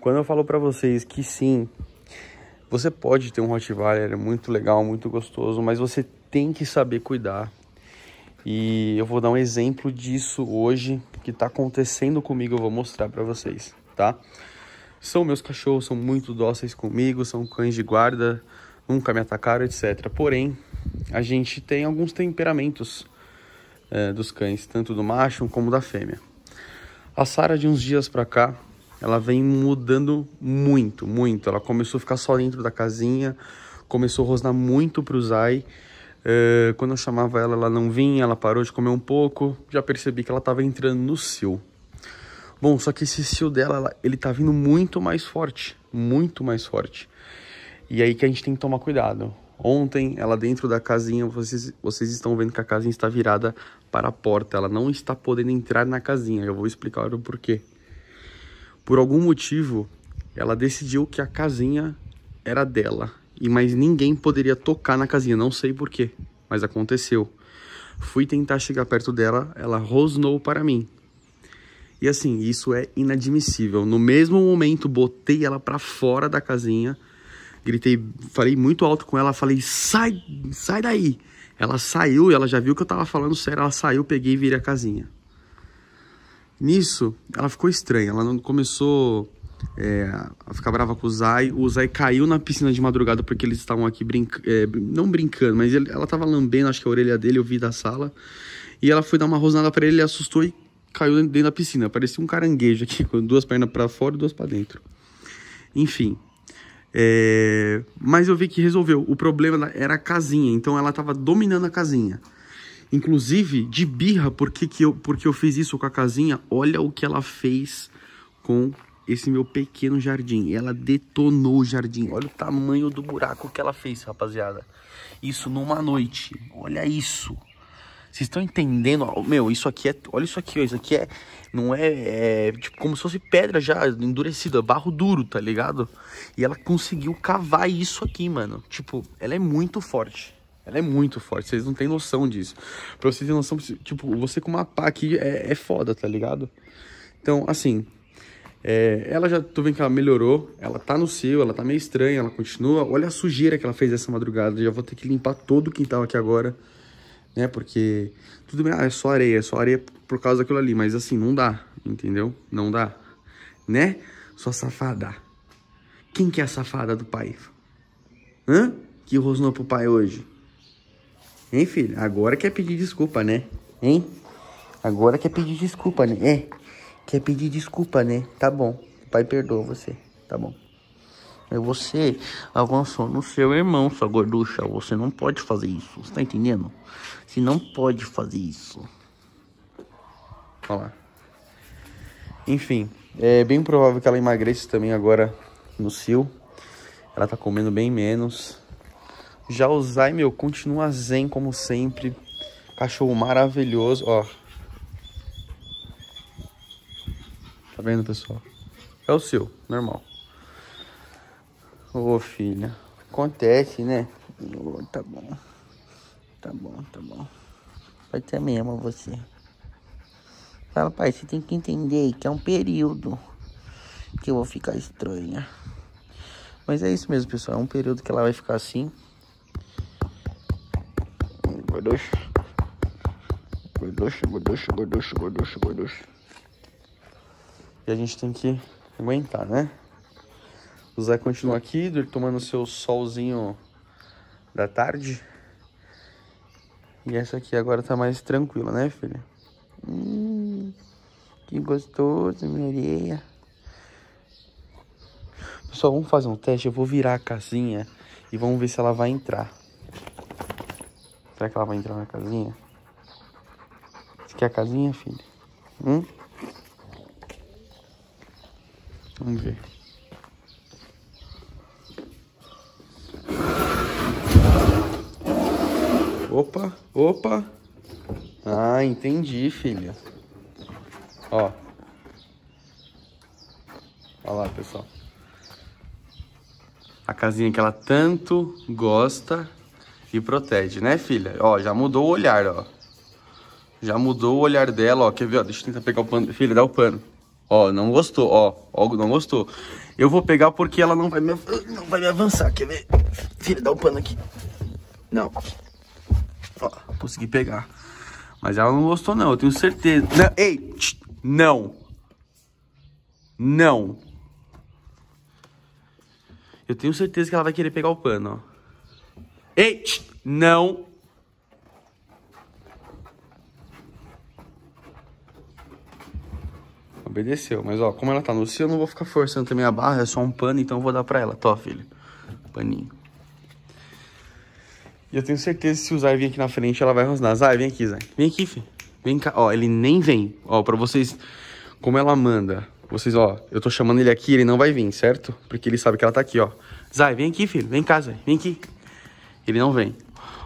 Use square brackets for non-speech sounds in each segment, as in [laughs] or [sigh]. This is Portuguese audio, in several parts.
quando eu falo para vocês que sim, você pode ter um Rottweiler é muito legal, muito gostoso, mas você tem que saber cuidar. E eu vou dar um exemplo disso hoje que está acontecendo comigo, eu vou mostrar para vocês, tá? São meus cachorros, são muito dóceis comigo, são cães de guarda, nunca me atacaram, etc. Porém, a gente tem alguns temperamentos é, dos cães, tanto do macho como da fêmea. A Sara de uns dias para cá, ela vem mudando muito, muito. Ela começou a ficar só dentro da casinha, começou a rosnar muito pro Zai. Uh, quando eu chamava ela, ela não vinha, ela parou de comer um pouco. Já percebi que ela estava entrando no cio. Bom, só que esse cio dela, ela, ele tá vindo muito mais forte, muito mais forte. E aí que a gente tem que tomar cuidado. Ontem, ela dentro da casinha, vocês, vocês estão vendo que a casinha está virada para a porta. Ela não está podendo entrar na casinha. Eu vou explicar o porquê. Por algum motivo, ela decidiu que a casinha era dela e mais ninguém poderia tocar na casinha, não sei porquê, mas aconteceu. Fui tentar chegar perto dela, ela rosnou para mim. E assim, isso é inadmissível. No mesmo momento, botei ela para fora da casinha, gritei, falei muito alto com ela, falei: "Sai, sai daí". Ela saiu, ela já viu que eu tava falando sério, ela saiu, peguei e virei a casinha. Nisso, ela ficou estranha. Ela não começou é, a ficar brava com o Zai. O Zai caiu na piscina de madrugada porque eles estavam aqui brincando. É, não brincando, mas ele, ela tava lambendo, acho que a orelha dele, eu vi da sala. E ela foi dar uma rosnada para ele, ele assustou e caiu dentro da piscina. Parecia um caranguejo aqui, [laughs] com duas pernas para fora e duas para dentro. Enfim. É, mas eu vi que resolveu. O problema era a casinha, então ela tava dominando a casinha. Inclusive, de birra, porque, que eu, porque eu fiz isso com a casinha, olha o que ela fez com esse meu pequeno jardim. Ela detonou o jardim. Olha o tamanho do buraco que ela fez, rapaziada. Isso numa noite. Olha isso. Vocês estão entendendo? Meu, isso aqui é. Olha isso aqui, ó. Isso aqui é. Não é, é. Tipo, como se fosse pedra já endurecida, barro duro, tá ligado? E ela conseguiu cavar isso aqui, mano. Tipo, ela é muito forte. Ela é muito forte, vocês não têm noção disso. Pra vocês terem noção, tipo, você com uma pá aqui é, é foda, tá ligado? Então, assim, é, ela já, tu vendo que ela melhorou, ela tá no cio, ela tá meio estranha, ela continua. Olha a sujeira que ela fez essa madrugada, já vou ter que limpar todo o quintal aqui agora, né? Porque, tudo bem, ah, é só areia, é só areia por causa daquilo ali, mas assim, não dá, entendeu? Não dá, né? Sua safada. Quem que é a safada do pai? Hã? Que rosnou pro pai hoje? Hein, filho? Agora quer pedir desculpa, né? Hein? Agora quer pedir desculpa, né? É. Quer pedir desculpa, né? Tá bom. O pai perdoa você. Tá bom. É você avançou no seu irmão, sua gorducha. Você não pode fazer isso. Você tá entendendo? Você não pode fazer isso. Olha lá. Enfim, é bem provável que ela emagreça também agora no cio. Ela tá comendo bem menos. Já o Zay, meu, continua zen como sempre. Cachorro maravilhoso, ó. Tá vendo, pessoal? É o seu, normal. Ô, filha. Acontece, né? Oh, tá bom. Tá bom, tá bom. Pai também ama você. Fala, pai, você tem que entender que é um período que eu vou ficar estranha. Mas é isso mesmo, pessoal. É um período que ela vai ficar assim. Gorducho. Gorducho, gorducho, gorducho, gorducho, gorducho. E a gente tem que aguentar, né? O Zé continua aqui, tomando seu solzinho da tarde. E essa aqui agora tá mais tranquila, né, filha? Hum, que gostoso, minha areia. Pessoal, vamos fazer um teste. Eu vou virar a casinha e vamos ver se ela vai entrar. Será que ela vai entrar na casinha? Você quer a casinha, filho? Hum? Vamos ver. Opa, opa. Ah, entendi, filha. Ó. Olha lá, pessoal. A casinha que ela tanto gosta protege, né, filha? Ó, já mudou o olhar, ó. Já mudou o olhar dela, ó. Quer ver, ó? Deixa eu tentar pegar o pano. Filha, dá o pano. Ó, não gostou, ó. Ó, não gostou. Eu vou pegar porque ela não vai me, não vai me avançar, quer ver? Filha, dá um pano aqui. Não. Ó, consegui pegar. Mas ela não gostou não, eu tenho certeza. Não, ei, não. Não. Eu tenho certeza que ela vai querer pegar o pano, ó. Ei, não. Obedeceu, mas ó, como ela tá no cio, eu não vou ficar forçando também a barra, é só um pano, então eu vou dar pra ela. Tó, filho. Paninho. E eu tenho certeza que se o Zay vir aqui na frente, ela vai rosnar. Zay, vem aqui, Zay. Vem aqui, filho. Vem cá. Ó, ele nem vem. Ó, pra vocês... Como ela manda. Vocês, ó, eu tô chamando ele aqui, ele não vai vir, certo? Porque ele sabe que ela tá aqui, ó. Zay, vem aqui, filho. Vem cá, Zay. Vem aqui. Ele não vem.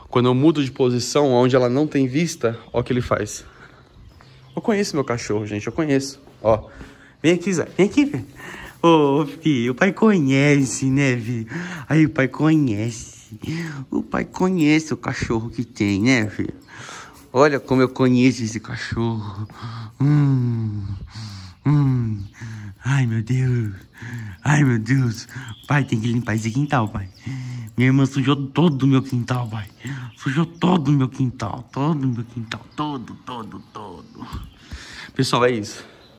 Quando eu mudo de posição, onde ela não tem vista, ó o que ele faz. Eu conheço meu cachorro, gente. Eu conheço. Ó. Vem aqui, Zay. Vem aqui, filho. Ô, filho, o pai conhece, né, filho? Aí o pai conhece. O pai conhece o cachorro que tem, né, filho? Olha como eu conheço esse cachorro. Hum, hum. Ai, meu Deus. Ai, meu Deus. Pai, tem que limpar esse quintal, pai. Minha irmã sujou todo o meu quintal, pai. Sujou todo o meu quintal. Todo o meu quintal. Todo, todo, todo. Pessoal, é isso.